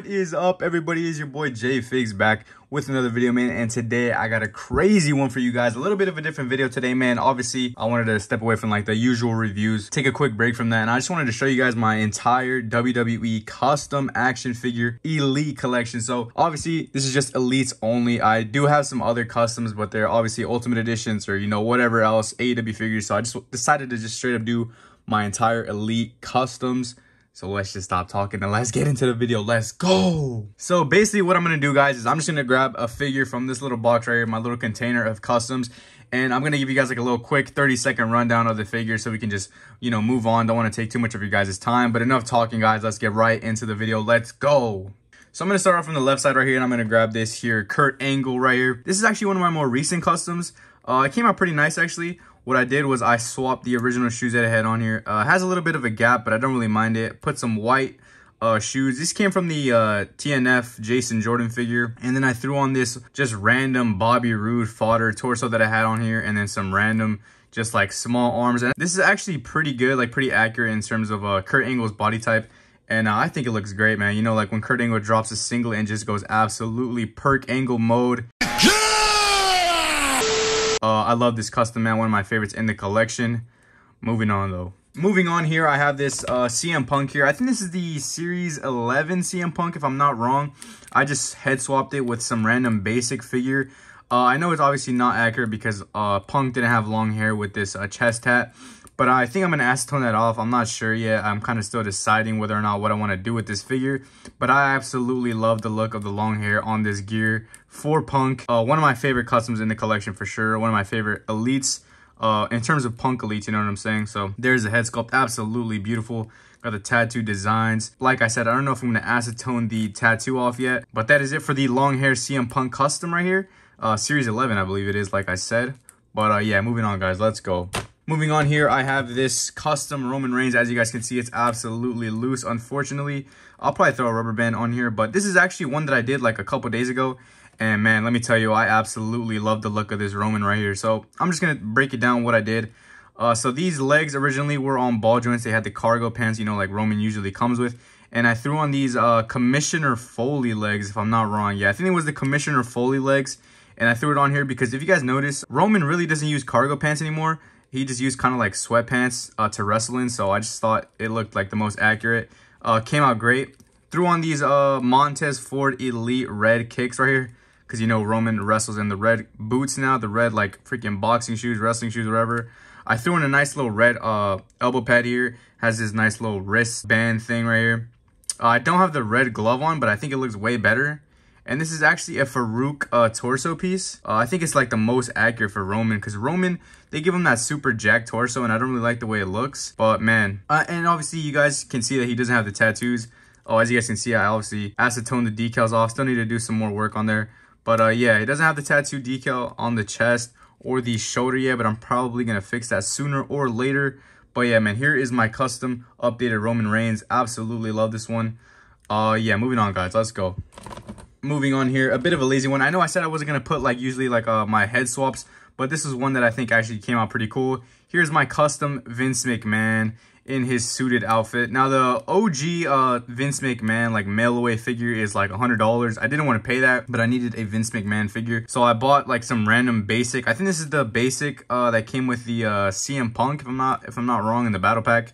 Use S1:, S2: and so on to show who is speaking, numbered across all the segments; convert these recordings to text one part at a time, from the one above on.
S1: What is up, everybody? Is your boy Jay Figs back with another video, man. And today I got a crazy one for you guys. A little bit of a different video today, man. Obviously, I wanted to step away from like the usual reviews, take a quick break from that. And I just wanted to show you guys my entire WWE custom action figure elite collection. So obviously, this is just elites only. I do have some other customs, but they're obviously ultimate editions or, you know, whatever else AEW figures. So I just decided to just straight up do my entire elite customs so let's just stop talking and let's get into the video. Let's go. So basically what I'm going to do, guys, is I'm just going to grab a figure from this little box right here, my little container of customs. And I'm going to give you guys like a little quick 30 second rundown of the figure so we can just, you know, move on. Don't want to take too much of you guys' time. But enough talking, guys. Let's get right into the video. Let's go. So I'm going to start off from the left side right here, and I'm going to grab this here Kurt Angle right here. This is actually one of my more recent customs. Uh, it came out pretty nice, actually what I did was I swapped the original shoes that I had on here. Uh, has a little bit of a gap, but I don't really mind it. Put some white uh, shoes. This came from the uh, TNF Jason Jordan figure. And then I threw on this just random Bobby Roode fodder torso that I had on here. And then some random just like small arms. And this is actually pretty good, like pretty accurate in terms of uh, Kurt Angle's body type. And uh, I think it looks great, man. You know, like when Kurt Angle drops a single and just goes absolutely Kurt Angle mode. Uh, I love this custom man, one of my favorites in the collection. Moving on though. Moving on here, I have this uh, CM Punk here. I think this is the Series 11 CM Punk, if I'm not wrong. I just head swapped it with some random basic figure. Uh, I know it's obviously not accurate because uh, Punk didn't have long hair with this uh, chest hat. But I think I'm going to acetone that off. I'm not sure yet. I'm kind of still deciding whether or not what I want to do with this figure. But I absolutely love the look of the long hair on this gear for Punk. Uh, one of my favorite customs in the collection for sure. One of my favorite elites. Uh, in terms of Punk elites, you know what I'm saying? So there's the head sculpt. Absolutely beautiful. Got the tattoo designs. Like I said, I don't know if I'm to acetone the tattoo off yet. But that is it for the long hair CM Punk custom right here. Uh, Series 11, I believe it is, like I said. But uh, yeah, moving on, guys. Let's go. Moving on here, I have this custom Roman Reigns. As you guys can see, it's absolutely loose, unfortunately. I'll probably throw a rubber band on here, but this is actually one that I did like a couple days ago. And man, let me tell you, I absolutely love the look of this Roman right here. So I'm just going to break it down what I did. Uh, so these legs originally were on ball joints. They had the cargo pants, you know, like Roman usually comes with. And I threw on these uh, Commissioner Foley legs, if I'm not wrong. Yeah, I think it was the Commissioner Foley legs. And I threw it on here because if you guys notice, Roman really doesn't use cargo pants anymore he just used kind of like sweatpants uh, to wrestle in. So I just thought it looked like the most accurate. Uh, came out great. Threw on these uh, Montez Ford Elite red kicks right here. Because, you know, Roman wrestles in the red boots now. The red, like, freaking boxing shoes, wrestling shoes, whatever. I threw in a nice little red uh, elbow pad here. Has this nice little wristband thing right here. Uh, I don't have the red glove on, but I think it looks way better. And this is actually a Farouk uh, torso piece. Uh, I think it's like the most accurate for Roman because Roman, they give him that super jack torso and I don't really like the way it looks. But man, uh, and obviously you guys can see that he doesn't have the tattoos. Oh, as you guys can see, I obviously acetone the decals off. Still need to do some more work on there. But uh, yeah, it doesn't have the tattoo decal on the chest or the shoulder yet, but I'm probably going to fix that sooner or later. But yeah, man, here is my custom updated Roman Reigns. Absolutely love this one. Uh, yeah, moving on, guys. Let's go moving on here, a bit of a lazy one. I know I said I wasn't going to put like usually like uh, my head swaps, but this is one that I think actually came out pretty cool. Here's my custom Vince McMahon in his suited outfit. Now the OG uh, Vince McMahon like mail away figure is like $100. I didn't want to pay that, but I needed a Vince McMahon figure. So I bought like some random basic. I think this is the basic uh, that came with the uh, CM Punk if I'm not if I'm not wrong in the battle pack.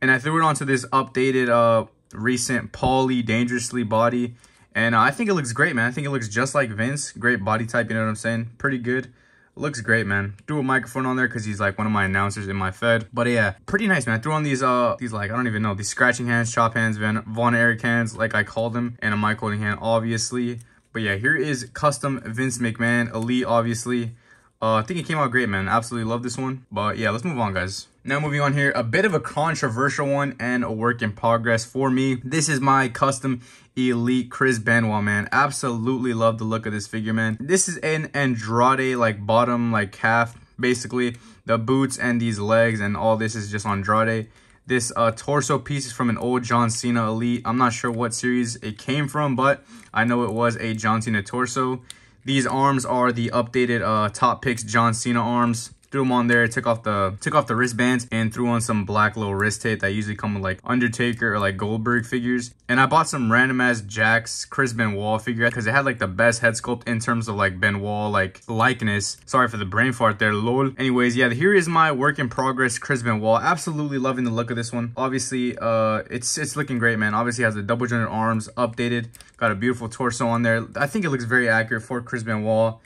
S1: And I threw it onto this updated uh, recent Paulie Dangerously body. And uh, I think it looks great, man. I think it looks just like Vince. Great body type, you know what I'm saying? Pretty good. Looks great, man. Do a microphone on there because he's like one of my announcers in my Fed. But yeah, pretty nice, man. Threw on these, uh, these like, I don't even know, these scratching hands, chop hands, Von, Von Erich hands, like I called them. And a mic holding hand, obviously. But yeah, here is custom Vince McMahon Elite, obviously. Uh, I think it came out great, man. Absolutely love this one. But yeah, let's move on, guys. Now moving on here, a bit of a controversial one and a work in progress for me. This is my custom elite Chris Benoit, man. Absolutely love the look of this figure, man. This is an Andrade, like bottom, like calf, basically. The boots and these legs and all this is just Andrade. This uh, torso piece is from an old John Cena Elite. I'm not sure what series it came from, but I know it was a John Cena torso. These arms are the updated uh, Top Picks John Cena arms threw them on there, took off the took off the wristbands, and threw on some black little wrist tape that usually come with like Undertaker or like Goldberg figures. And I bought some random ass Jakks Chris Benoit figure because it had like the best head sculpt in terms of like Benoit like likeness. Sorry for the brain fart there, lol. Anyways, yeah, here is my work in progress Chris Benoit. Absolutely loving the look of this one. Obviously, uh, it's it's looking great, man. Obviously has the double jointed arms updated. Got a beautiful torso on there. I think it looks very accurate for Chris Benoit.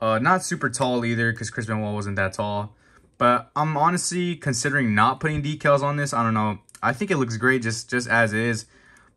S1: Uh, not super tall either because Chris Benoit wasn't that tall. But I'm honestly considering not putting decals on this. I don't know. I think it looks great just, just as is.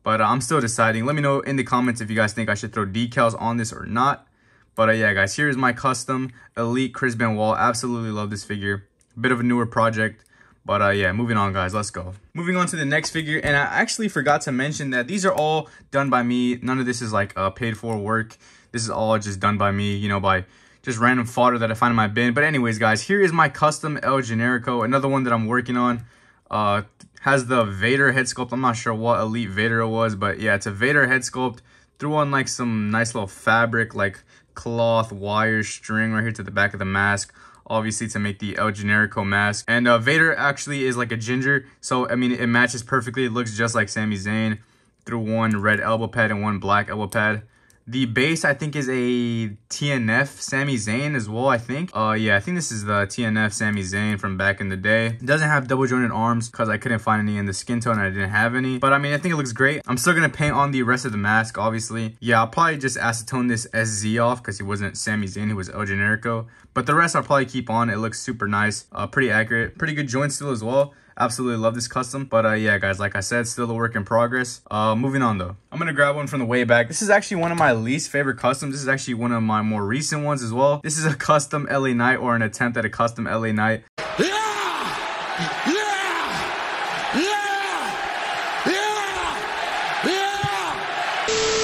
S1: But uh, I'm still deciding. Let me know in the comments if you guys think I should throw decals on this or not. But uh, yeah, guys, here's my custom Elite Chris Benoit. Absolutely love this figure. Bit of a newer project. But uh, yeah, moving on, guys. Let's go. Moving on to the next figure. And I actually forgot to mention that these are all done by me. None of this is like uh, paid for work. This is all just done by me, you know, by just random fodder that I find in my bin. But anyways, guys, here is my custom El Generico, another one that I'm working on. Uh, has the Vader head sculpt. I'm not sure what Elite Vader it was, but yeah, it's a Vader head sculpt. Threw on like some nice little fabric, like cloth, wire, string right here to the back of the mask obviously to make the El Generico mask. And uh, Vader actually is like a ginger, so I mean it matches perfectly. It looks just like Sami Zayn. Threw one red elbow pad and one black elbow pad. The base, I think, is a TNF Sami Zayn as well, I think. Uh, yeah, I think this is the TNF Sami Zayn from back in the day. It doesn't have double jointed arms because I couldn't find any in the skin tone I didn't have any. But I mean, I think it looks great. I'm still going to paint on the rest of the mask, obviously. Yeah, I'll probably just acetone this SZ off because he wasn't Sami Zayn, he was El Generico. But the rest I'll probably keep on. It looks super nice, uh, pretty accurate, pretty good joint still as well. Absolutely love this custom. But uh, yeah, guys, like I said, still a work in progress. Uh, moving on though. I'm gonna grab one from the way back. This is actually one of my least favorite customs. This is actually one of my more recent ones as well. This is a custom LA Knight or an attempt at a custom LA Knight. Yeah!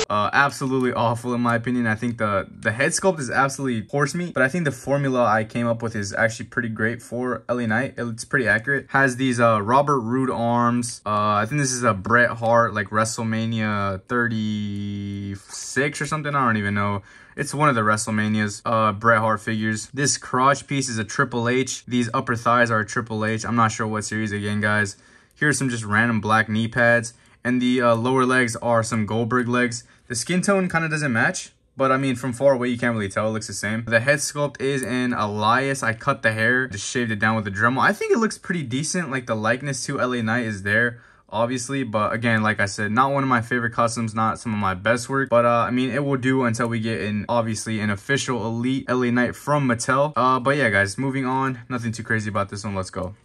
S1: Uh, absolutely awful in my opinion. I think the, the head sculpt is absolutely horse meat, but I think the formula I came up with is actually pretty great for LA Knight. It's pretty accurate. Has these uh, Robert Roode arms. Uh, I think this is a Bret Hart, like WrestleMania 36 or something. I don't even know. It's one of the WrestleManias, uh, Bret Hart figures. This crotch piece is a Triple H. These upper thighs are a Triple H. I'm not sure what series again, guys. Here's some just random black knee pads. And the uh, lower legs are some Goldberg legs. The skin tone kind of doesn't match. But I mean, from far away, you can't really tell. It looks the same. The head sculpt is in Elias. I cut the hair, just shaved it down with a Dremel. I think it looks pretty decent. Like the likeness to LA Knight is there obviously but again like i said not one of my favorite customs not some of my best work but uh i mean it will do until we get in obviously an official elite la knight from mattel uh but yeah guys moving on nothing too crazy about this one let's go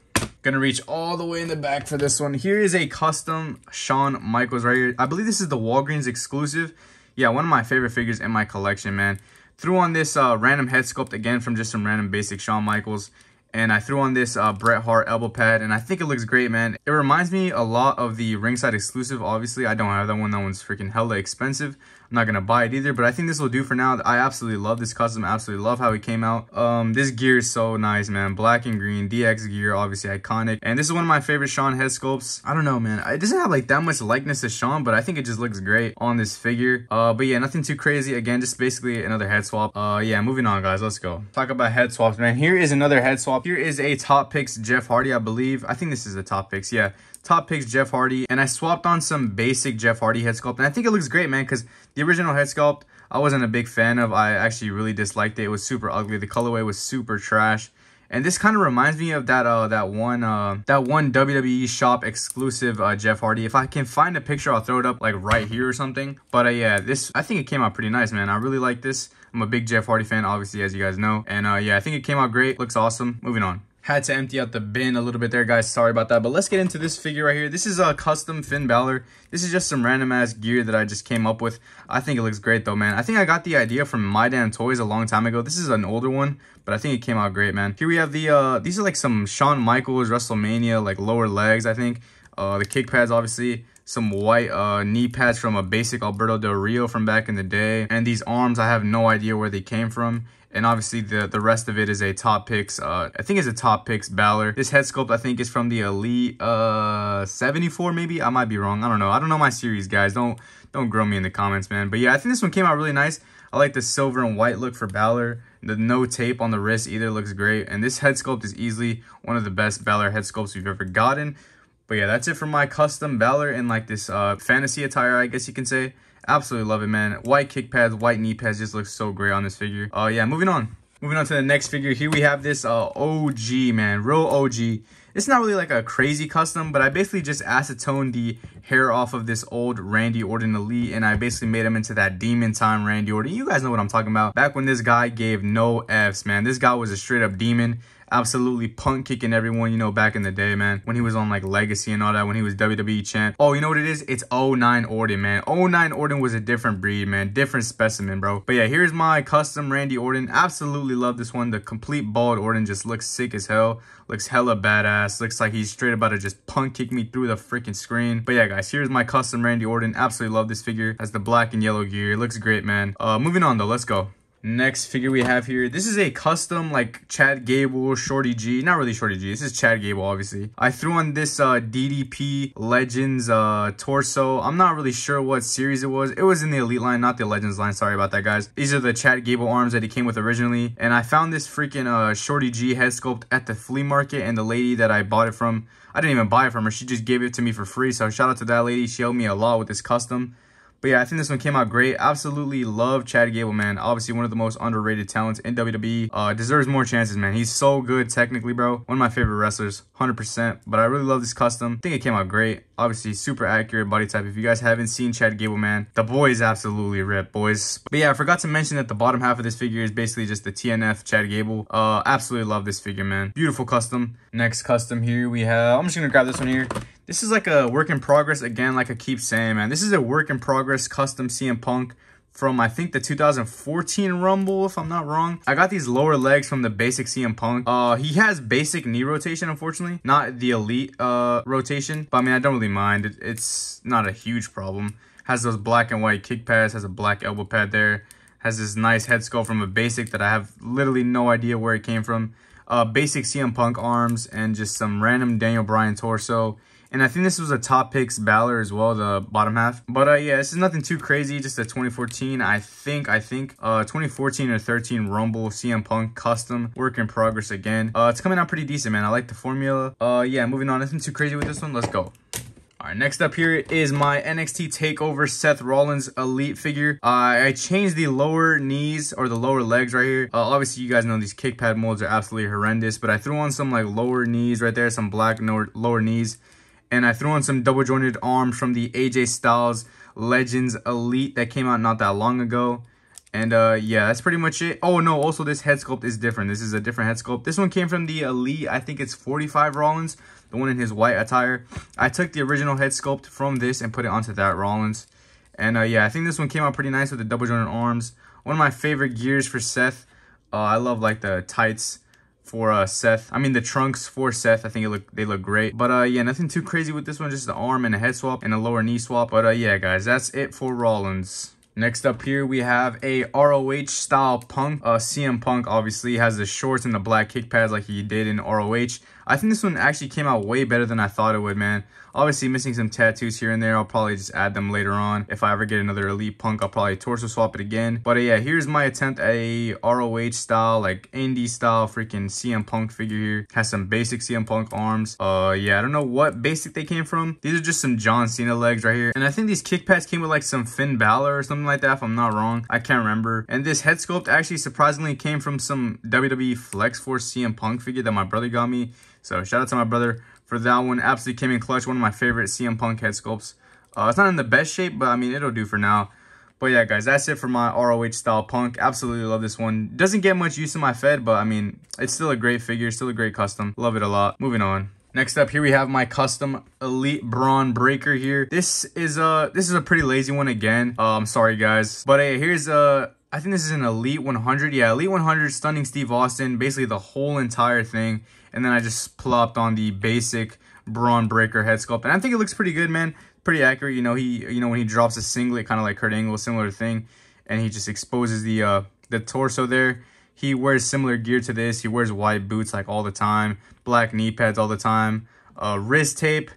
S1: Gonna reach all the way in the back for this one. Here is a custom Shawn Michaels right here. I believe this is the Walgreens exclusive. Yeah, one of my favorite figures in my collection, man. Threw on this uh, random head sculpt again from just some random basic Shawn Michaels. And I threw on this uh, Bret Hart elbow pad, and I think it looks great, man. It reminds me a lot of the ringside exclusive. Obviously, I don't have that one. That one's freaking hella expensive. I'm not gonna buy it either, but I think this will do for now. I absolutely love this custom. Absolutely love how it came out. Um, this gear is so nice, man. Black and green DX gear, obviously iconic. And this is one of my favorite Shawn head sculpts. I don't know, man. It doesn't have like that much likeness to Shawn, but I think it just looks great on this figure. Uh, but yeah, nothing too crazy. Again, just basically another head swap. Uh, yeah, moving on, guys. Let's go. Talk about head swaps, man. Here is another head swap. Here is a Top Picks Jeff Hardy, I believe. I think this is a Top Picks. Yeah, Top Picks Jeff Hardy. And I swapped on some basic Jeff Hardy head sculpt. And I think it looks great, man, because the original head sculpt, I wasn't a big fan of. I actually really disliked it. It was super ugly. The colorway was super trash. And this kind of reminds me of that uh that one uh that one WWE shop exclusive uh Jeff Hardy. If I can find a picture, I'll throw it up like right here or something. But uh, yeah, this I think it came out pretty nice, man. I really like this. I'm a big Jeff Hardy fan, obviously, as you guys know. And uh yeah, I think it came out great. Looks awesome. Moving on had to empty out the bin a little bit there guys. Sorry about that but let's get into this figure right here. This is a custom finn Balor. this is just some random ass gear that i just came up with. I think it looks great though man. I think i got the idea from my damn toys a long time ago. This is an older one but i think it came out great man. Here we have the uh these are like some Shawn michaels wrestlemania like lower legs i think. Uh the kick pads obviously. Some white uh, knee pads from a basic Alberto Del Rio from back in the day. And these arms, I have no idea where they came from. And obviously the, the rest of it is a top picks, uh, I think it's a top picks Balor. This head sculpt I think is from the Elite uh, 74 maybe? I might be wrong. I don't know. I don't know my series, guys. Don't don't grow me in the comments, man. But yeah, I think this one came out really nice. I like the silver and white look for Balor. The no tape on the wrist either looks great. And this head sculpt is easily one of the best Balor head sculpts we've ever gotten. But yeah, that's it for my custom Balor in like this uh, fantasy attire, I guess you can say. Absolutely love it, man. White kick pads, white knee pads just looks so great on this figure. Uh, yeah, moving on. Moving on to the next figure. Here we have this uh, OG, man. Real OG. It's not really like a crazy custom, but I basically just acetone the hair off of this old Randy Orton Elite, and I basically made him into that Demon Time Randy Orton. You guys know what I'm talking about. Back when this guy gave no Fs, man. This guy was a straight up demon absolutely punt kicking everyone, you know, back in the day, man. When he was on like Legacy and all that, when he was WWE champ. Oh, you know what it is? It's 09 Orton, man. 09 Orton was a different breed, man. Different specimen, bro. But yeah, here's my custom Randy Orton. Absolutely love this one. The complete bald Orton just looks sick as hell. Looks hella badass. Looks like he's straight about to just punt kick me through the freaking screen. But yeah, guys, here's my custom Randy Orton. Absolutely love this figure. Has the black and yellow gear. Looks great, man. Uh, moving on though, let's go. Next figure we have here. This is a custom like Chad Gable, Shorty G. Not really Shorty G. This is Chad Gable, obviously. I threw on this uh, DDP Legends uh, torso. I'm not really sure what series it was. It was in the Elite line, not the Legends line. Sorry about that, guys. These are the Chad Gable arms that he came with originally. And I found this freaking uh, Shorty G head sculpt at the flea market. And the lady that I bought it from, I didn't even buy it from her. She just gave it to me for free. So shout out to that lady. She helped me a lot with this custom. But yeah, I think this one came out great. Absolutely love Chad Gable, man. Obviously, one of the most underrated talents in WWE. Uh, deserves more chances, man. He's so good technically, bro. One of my favorite wrestlers, 100%. But I really love this custom. I think it came out great. Obviously, super accurate body type. If you guys haven't seen Chad Gable, man, the boy is absolutely ripped, boys. But yeah, I forgot to mention that the bottom half of this figure is basically just the TNF Chad Gable. Uh, absolutely love this figure, man. Beautiful custom. Next custom here we have, I'm just gonna grab this one here. This is like a work in progress. Again, like I keep saying, man, this is a work in progress custom CM Punk from I think the 2014 Rumble, if I'm not wrong. I got these lower legs from the basic CM Punk. Uh, he has basic knee rotation, unfortunately, not the elite uh rotation. But I mean, I don't really mind. It, it's not a huge problem. Has those black and white kick pads. Has a black elbow pad there. Has this nice head sculpt from a basic that I have literally no idea where it came from. Uh, basic CM Punk arms and just some random Daniel Bryan torso and I think this was a top picks Balor as well, the bottom half. But uh, yeah, this is nothing too crazy. Just a 2014, I think, I think, uh, 2014 or 13 Rumble CM Punk custom work in progress again. Uh, it's coming out pretty decent, man. I like the formula. Uh, yeah, moving on. Nothing too crazy with this one. Let's go. All right, next up here is my NXT TakeOver Seth Rollins Elite figure. Uh, I changed the lower knees or the lower legs right here. Uh, obviously, you guys know these kick pad molds are absolutely horrendous, but I threw on some like lower knees right there, some black lower, lower knees and I threw on some double jointed arms from the AJ Styles Legends Elite that came out not that long ago. And uh, yeah, that's pretty much it. Oh no, also this head sculpt is different. This is a different head sculpt. This one came from the Elite, I think it's 45 Rollins, the one in his white attire. I took the original head sculpt from this and put it onto that Rollins. And uh, yeah, I think this one came out pretty nice with the double jointed arms. One of my favorite gears for Seth. Uh, I love like the tights for uh, Seth. I mean, the trunks for Seth, I think it look they look great. But uh, yeah, nothing too crazy with this one. Just the arm and a head swap and a lower knee swap. But uh, yeah, guys, that's it for Rollins. Next up here, we have a ROH style Punk. Uh, CM Punk obviously has the shorts and the black kick pads like he did in ROH. I think this one actually came out way better than I thought it would, man. Obviously missing some tattoos here and there. I'll probably just add them later on. If I ever get another Elite Punk, I'll probably torso swap it again. But uh, yeah, here's my attempt at a ROH style, like indie style freaking CM Punk figure here. Has some basic CM Punk arms. Uh, yeah, I don't know what basic they came from. These are just some John Cena legs right here. And I think these kick pads came with like some Finn Balor or something like that, if I'm not wrong. I can't remember. And this head sculpt actually surprisingly came from some WWE Flex Force CM Punk figure that my brother got me. So shout out to my brother for that one. Absolutely came in clutch. One of my favorite CM Punk head sculpts. Uh, it's not in the best shape, but I mean, it'll do for now. But yeah, guys, that's it for my ROH style punk. Absolutely love this one. Doesn't get much use in my Fed, but I mean, it's still a great figure, still a great custom. Love it a lot. Moving on. Next up here we have my custom Elite Bron Breakker here. This is a this is a pretty lazy one again. Uh, I'm sorry guys, but hey, here's a I think this is an Elite 100. Yeah, Elite 100 Stunning Steve Austin. Basically the whole entire thing. And then I just plopped on the basic Bron Breakker head sculpt. And I think it looks pretty good, man. Pretty accurate. You know, he you know when he drops a singlet, kind of like Kurt Angle, similar thing. And he just exposes the uh the torso there. He wears similar gear to this. He wears white boots like all the time. Black knee pads all the time. Uh, wrist tape.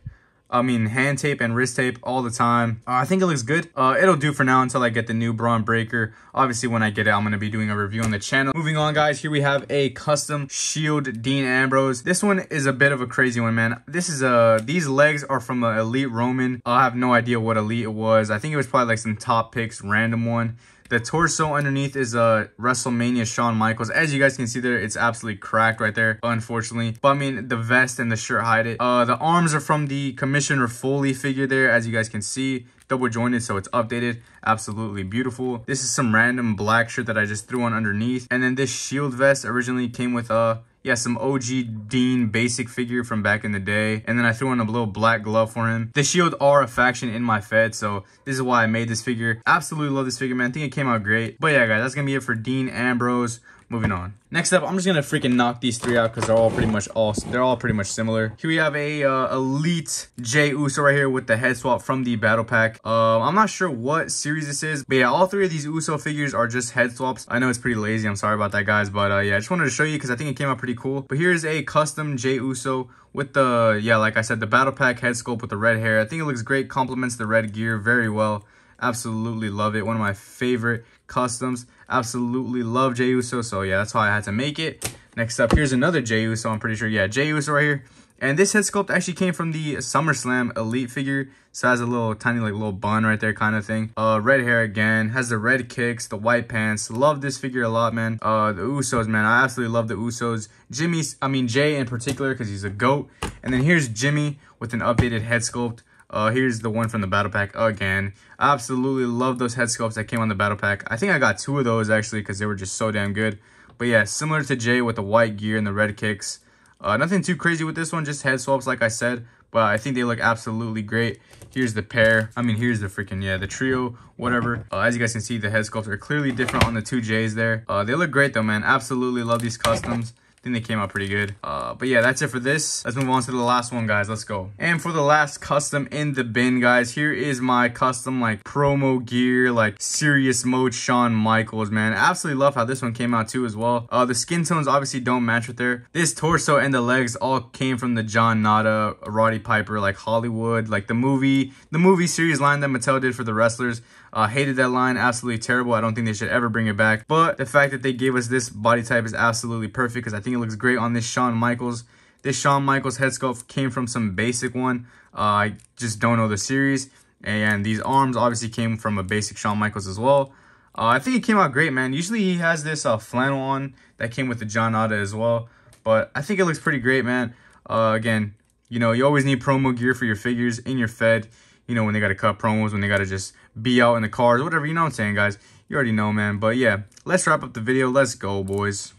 S1: I mean, hand tape and wrist tape all the time. Uh, I think it looks good. Uh, it'll do for now until I get the new Bron Breakker. Obviously, when I get it, I'm going to be doing a review on the channel. Moving on, guys, here we have a custom Shield Dean Ambrose. This one is a bit of a crazy one, man. This is a, uh, these legs are from an Elite Roman. I have no idea what Elite it was. I think it was probably like some top picks, random one. The torso underneath is a uh, WrestleMania Shawn Michaels. As you guys can see there, it's absolutely cracked right there, unfortunately. But I mean, the vest and the shirt hide it. Uh, the arms are from the Commissioner Foley figure there, as you guys can see. Double jointed, so it's updated. Absolutely beautiful. This is some random black shirt that I just threw on underneath. And then this shield vest originally came with a uh, yeah, some OG Dean basic figure from back in the day. And then I threw on a little black glove for him. The Shield are a faction in my Fed, so this is why I made this figure. Absolutely love this figure, man. I think it came out great. But yeah, guys, that's going to be it for Dean Ambrose. Moving on. Next up, I'm just gonna freaking knock these three out because they're all pretty much all they're all pretty much similar. Here we have a uh, elite Jey Uso right here with the head swap from the battle pack. Uh, I'm not sure what series this is, but yeah, all three of these Uso figures are just head swaps. I know it's pretty lazy. I'm sorry about that, guys, but uh, yeah, I just wanted to show you because I think it came out pretty cool. But here's a custom Jey Uso with the yeah, like I said, the battle pack head sculpt with the red hair. I think it looks great. Complements the red gear very well. Absolutely love it. One of my favorite customs. Absolutely love Jey Uso. So yeah, that's why I had to make it. Next up, here's another Jey Uso. I'm pretty sure. Yeah, Jey Uso right here. And this head sculpt actually came from the SummerSlam Elite figure. So it has a little tiny like little bun right there kind of thing. Uh, red hair again. Has the red kicks, the white pants. Love this figure a lot, man. Uh, the Usos, man. I absolutely love the Usos. Jimmy, I mean Jey in particular because he's a GOAT. And then here's Jimmy with an updated head sculpt. Uh, here's the one from the battle pack again. Absolutely love those head sculpts that came on the battle pack. I think I got two of those actually because they were just so damn good. But yeah, similar to Jey with the white gear and the red kicks. Uh, nothing too crazy with this one, just head swaps like I said. But I think they look absolutely great. Here's the pair. I mean, here's the freaking, yeah, the trio, whatever. Uh, as you guys can see, the head sculpts are clearly different on the two J's there. Uh, they look great though, man. Absolutely love these customs. I think they came out pretty good. Uh, but yeah, that's it for this. Let's move on to the last one, guys. Let's go. And for the last custom in the bin, guys, here is my custom, like, promo gear, like, serious mode Shawn Michaels, man. Absolutely love how this one came out, too, as well. Uh, the skin tones obviously don't match with there. This torso and the legs all came from the John Nada, Roddy Piper, like, Hollywood, like, the movie, the movie series line that Mattel did for the wrestlers. Uh, hated that line, absolutely terrible. I don't think they should ever bring it back. But the fact that they gave us this body type is absolutely perfect because I think it looks great on this Shawn Michaels. This Shawn Michaels head sculpt came from some basic one. Uh, I just don't know the series. And these arms obviously came from a basic Shawn Michaels as well. Uh, I think it came out great, man. Usually he has this uh, flannel on that came with the John Nada as well. But I think it looks pretty great, man. Uh, again, you know, you always need promo gear for your figures in your Fed you know, when they got to cut promos, when they got to just be out in the cars, whatever, you know what I'm saying, guys. You already know, man. But yeah, let's wrap up the video. Let's go, boys.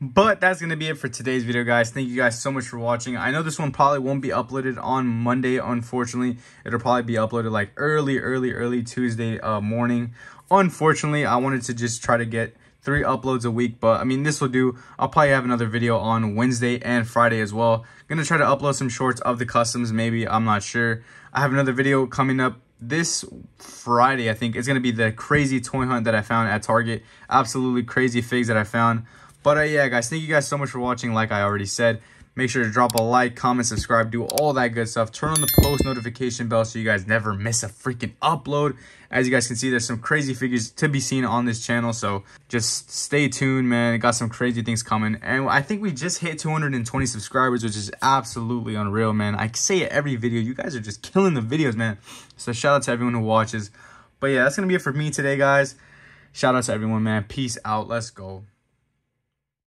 S1: But that's going to be it for today's video, guys. Thank you guys so much for watching. I know this one probably won't be uploaded on Monday, unfortunately. It'll probably be uploaded like early, early, early Tuesday uh, morning. Unfortunately, I wanted to just try to get three uploads a week. But I mean, this will do. I'll probably have another video on Wednesday and Friday as well. Gonna try to upload some shorts of the customs, maybe. I'm not sure. I have another video coming up this Friday, I think. It's gonna be the crazy toy hunt that I found at Target. Absolutely crazy figs that I found. But uh, yeah, guys, thank you guys so much for watching. Like I already said, Make sure to drop a like, comment, subscribe, do all that good stuff. Turn on the post notification bell so you guys never miss a freaking upload. As you guys can see, there's some crazy figures to be seen on this channel. So just stay tuned, man. Got some crazy things coming. And I think we just hit 220 subscribers, which is absolutely unreal, man. I say it every video. You guys are just killing the videos, man. So shout out to everyone who watches. But yeah, that's going to be it for me today, guys. Shout out to everyone, man. Peace out. Let's go.